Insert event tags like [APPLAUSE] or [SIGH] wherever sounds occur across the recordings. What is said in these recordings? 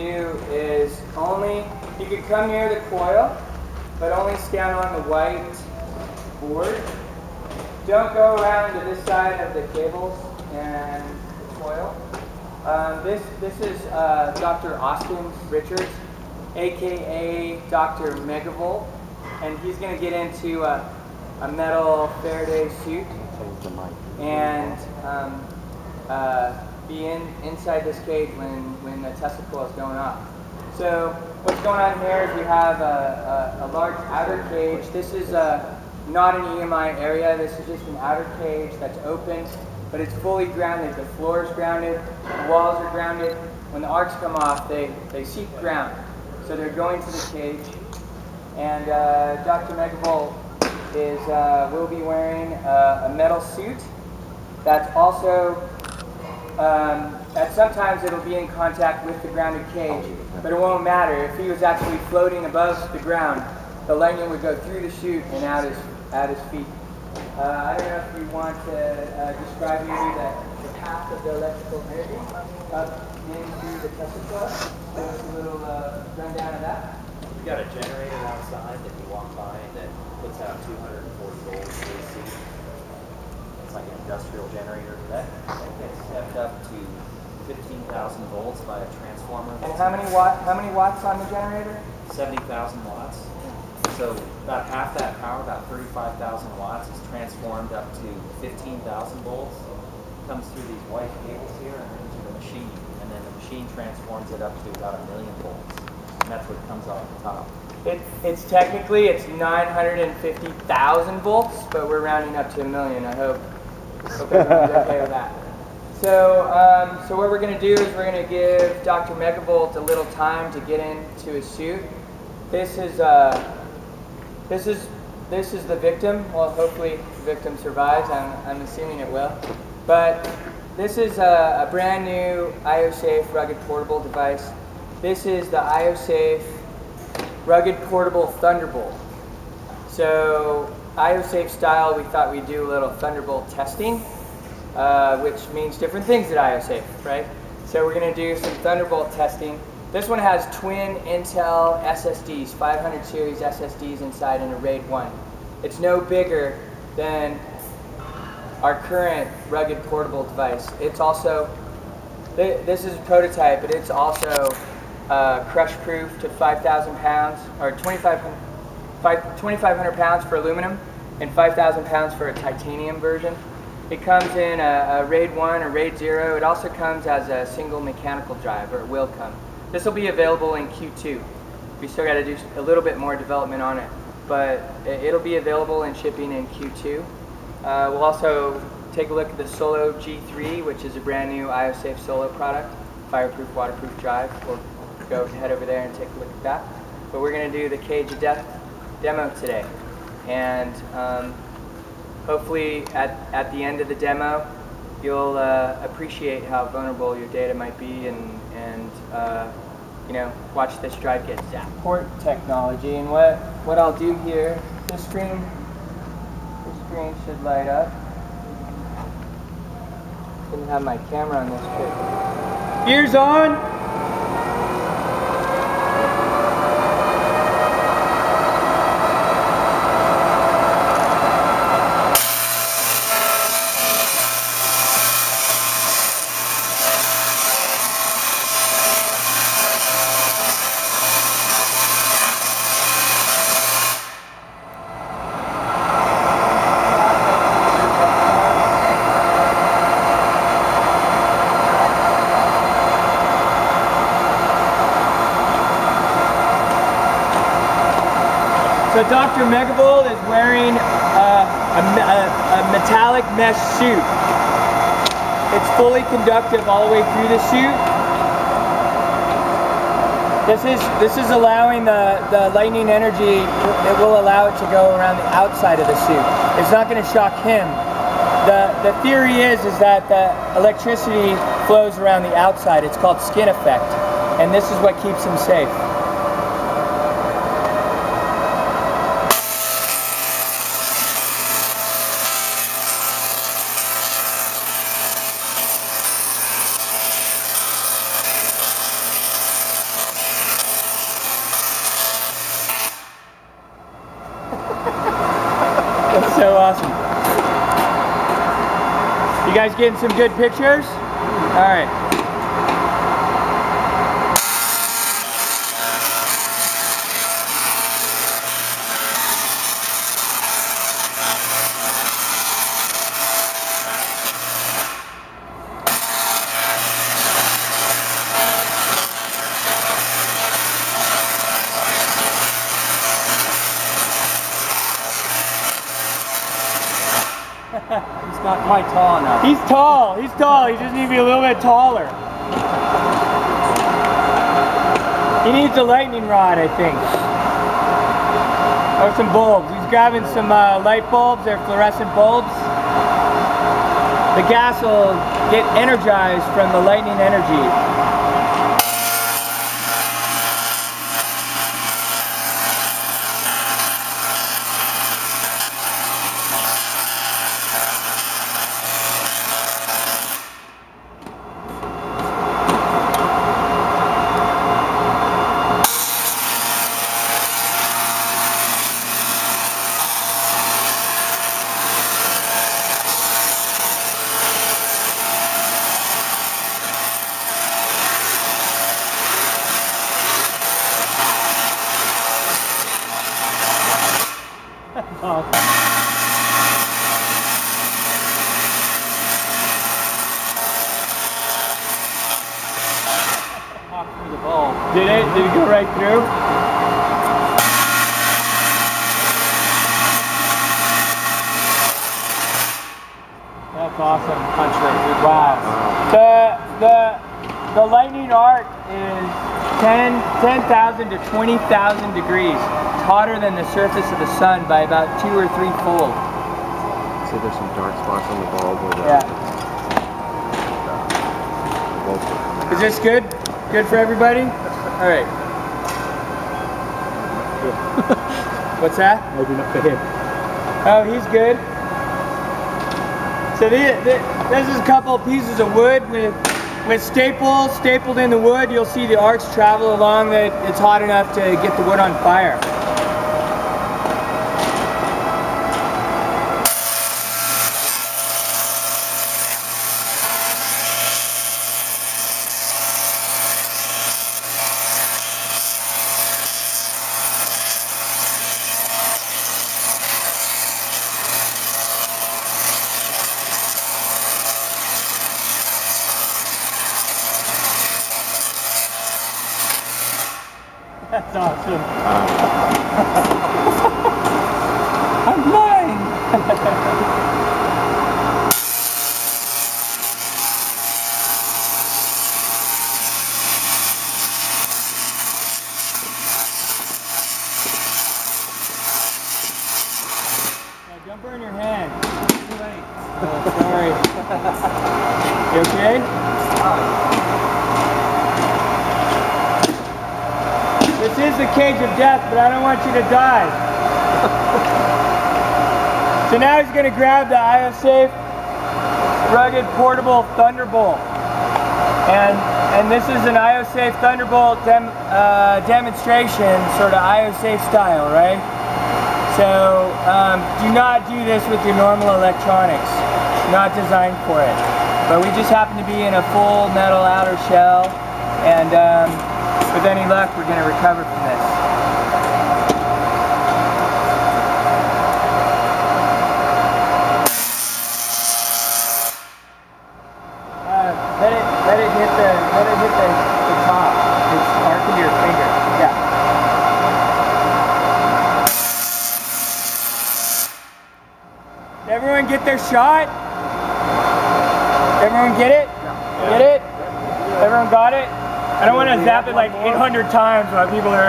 do is only, you can come near the coil, but only stand on the white board. Don't go around to this side of the cables and the coil. Um, this, this is uh, Dr. Austin Richards, aka Dr. Megavolt, and he's going to get into a, a metal Faraday suit and um, uh, be in inside this cage when, when the coil is going off. So what's going on here is we have a, a, a large outer cage. This is uh, not an EMI area. This is just an outer cage that's open, but it's fully grounded. The floor is grounded. The walls are grounded. When the arcs come off, they, they seek ground. So they're going to the cage. And uh, Dr. Megavolt is, uh, will be wearing uh, a metal suit that's also, um, that sometimes it'll be in contact with the grounded cage, but it won't matter. If he was actually floating above the ground, the lightning would go through the chute and out his, at his feet. Uh, I don't know if you want to uh, describe maybe the, the path of the electrical energy up into the Tesla. Give us a little uh, rundown of that. We've got a generator outside that you walk by and that puts out 240 volts AC. It's like an industrial generator that that gets stepped up to 15,000 volts by a transformer. And how many watt? How many watts on the generator? 70,000 watts. So about half that power, about 35,000 watts, is transformed up to 15,000 volts. Comes through these white cables here and into the machine, and then the machine transforms it up to about a million volts, and that's what comes off the top. It, it's technically it's 950,000 volts, but we're rounding up to a million. I hope. Okay with that. So, um, so what we're going to do is we're going to give Dr. Megavolt a little time to get into his suit. This is uh, this is this is the victim. Well, hopefully the victim survives. I'm, I'm assuming it will. But this is a, a brand new IOSafe rugged portable device. This is the IOSafe rugged portable Thunderbolt. So IOSafe style, we thought we'd do a little Thunderbolt testing, uh, which means different things at IOSafe, right? So we're going to do some Thunderbolt testing. This one has twin Intel SSDs, 500 series SSDs inside in a RAID 1. It's no bigger than our current rugged portable device. It's also, this is a prototype, but it's also uh, crush proof to 5,000 pounds, or 2,500 five- 2,500 pounds for aluminum and 5,000 pounds for a titanium version. It comes in a, a RAID 1 or RAID 0. It also comes as a single mechanical drive, or it will come. This will be available in Q2. We still got to do a little bit more development on it, but it- it'll be available in shipping in Q2. Uh, we'll also take a look at the Solo G3, which is a brand new IOSafe Solo product, fireproof, waterproof drive. We'll go head over there and take a look at that. But we're going to do the Cage of Death demo today. And um, hopefully at, at the end of the demo, you'll uh, appreciate how vulnerable your data might be and, and uh, you know, watch this drive get zapped. Port technology, and what, what I'll do here, this screen, this screen should light up. Didn't have my camera on this quick. Ears on! So Dr. Megavolt is wearing uh, a, a, a metallic mesh suit. It's fully conductive all the way through the suit. This is this is allowing the, the lightning energy. It will allow it to go around the outside of the suit. It's not going to shock him. The the theory is is that the electricity flows around the outside. It's called skin effect, and this is what keeps him safe. That's so awesome. You guys getting some good pictures? All right. He's not quite tall enough. He's tall. He's tall. He just needs to be a little bit taller. He needs a lightning rod, I think. Or some bulbs. He's grabbing some uh, light bulbs. They're fluorescent bulbs. The gas will get energized from the lightning energy. Walk through the bulb. Did it? Did it go right through? That's awesome. country. the Wow. The the the lightning arc is 10 10,000 to 20,000 degrees. It's hotter than the surface of the sun by about two or three fold. See, there's some dark spots on the bulb where the, Yeah. the are Is this good? Good for everybody? All right. [LAUGHS] What's that? Maybe not for him. Oh, he's good. So this is a couple of pieces of wood with with staples stapled in the wood. You'll see the arcs travel along that it's hot enough to get the wood on fire. That's awesome. I'm blind. Now, don't burn your hand. Oh, sorry. you okay? This is the cage of death, but I don't want you to die. [LAUGHS] so now he's going to grab the IOSafe rugged portable Thunderbolt. And and this is an IOSafe Thunderbolt dem, uh, demonstration, sort of IOSafe style, right? So um, do not do this with your normal electronics. Not designed for it. But we just happen to be in a full metal outer shell, and um, with any luck, we're going to recover from this. Uh, let it let it hit the let it hit the, the top. It's arc of your finger. Yeah. Did everyone get their shot? Everyone get it? Get it? Everyone got it? I don't want to zap it like 800 times while people are.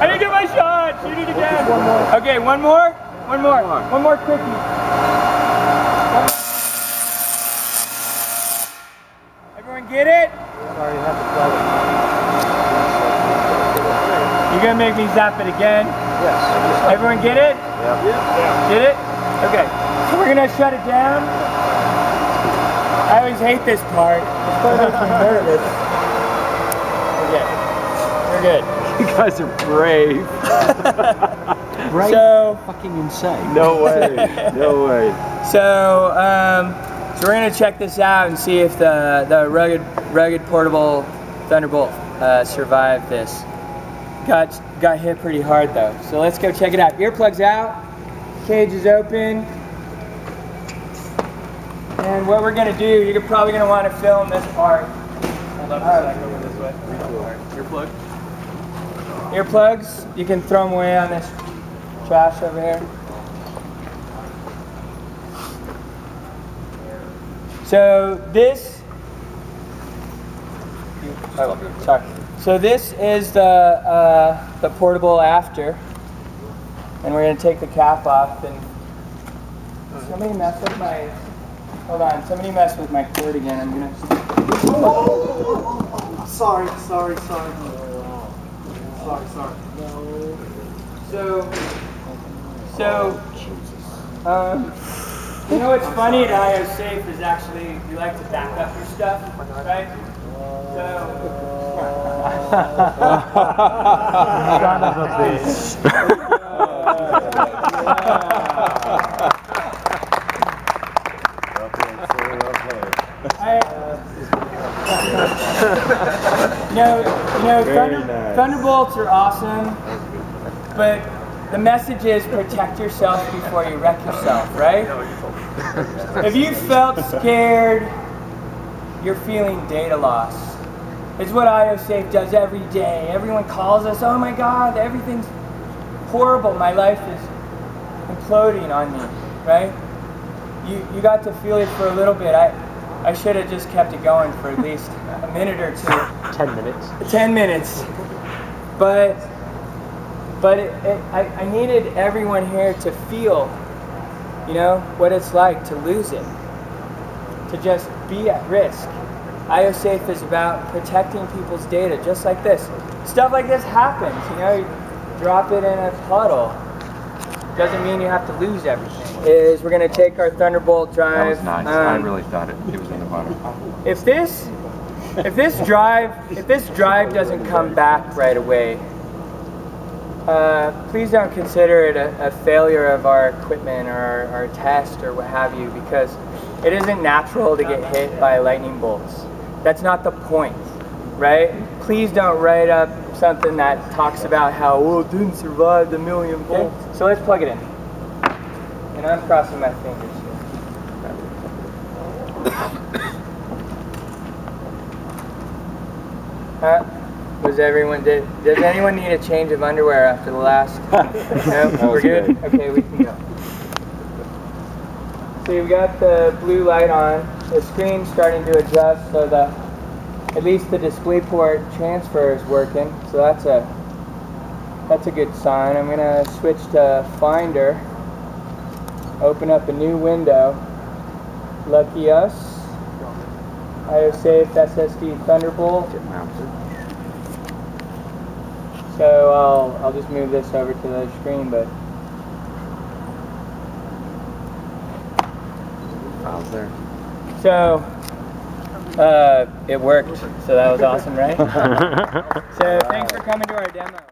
I didn't get my shot. Shoot it again. One more. Okay, one more. One more. One more quickie. Everyone get it? You're gonna make me zap it again? Yes. Everyone get it? Yeah. Get it? Okay. So we're gonna shut it down. I always hate this part. This part makes me nervous. We're good. We're good. You guys are brave. [LAUGHS] brain So- fucking insane. No way. [LAUGHS] No way. So, um, so we're gonna check this out and see if the the rugged rugged portable Thunderbolt uh, survived this. Got got hit pretty hard though. So let's go check it out. Earplugs out. Cage is open. And what we're gonna do, you're probably gonna want to film this part. Hold up a second over this way. Earplug. Earplugs, you can throw them away on this trash over here. So this, oh, sorry. So this is the uh, the portable after, and we're gonna take the cap off. And somebody messed up my. Hold on, somebody messed with my cord again. I'm gonna. Sorry, sorry, sorry. Sorry, sorry. So, so, um, you know what's funny at IO Safe is actually you like to back up your stuff, right? So. [LAUGHS] Son of a bitch. I, you know, you know, Thunder, nice. Thunderbolts are awesome, but the message is protect yourself before you wreck yourself, right? If you felt scared, you're feeling data loss. It's what IOSafe does every day. Everyone calls us, oh my God, everything's horrible. My life is imploding on me, right? You, you got to feel it for a little bit. I, I should have just kept it going for at least a minute or two. Ten minutes. 10 minutes. But but it, it, I, I needed everyone here to feel, you know, what it's like to lose it, to just be at risk. IOSafe is about protecting people's data, just like this. Stuff like this happens, you know, you drop it in a puddle. Doesn't mean you have to lose everything. Is we're gonna take our Thunderbolt drive. That drive. was nice. I um, really thought it, it was in the bottom. if this if this drive if this drive doesn't come back right away uh, please don't consider it a, a failure of our equipment or our, our test or what have you because it isn't natural to get hit by lightning bolts that's not the point right please don't write up something that talks about how oh it didn't survive the million volts so let's plug it in and i'm crossing my fingers here Huh? Was everyone did? Does anyone need a change of underwear after the last? [LAUGHS] no, we're good. good. Okay, we can go. So you've got the blue light on. The screen's starting to adjust, so the at least the display port transfer is working. So that's a that's a good sign. I'm gonna switch to Finder. Open up a new window. Lucky us. IOSafe SSD Thunderbolt. So I'll I'll just move this over to the screen, but Files there. so uh, it worked. So that was awesome, right? [LAUGHS] so thanks for coming to our demo.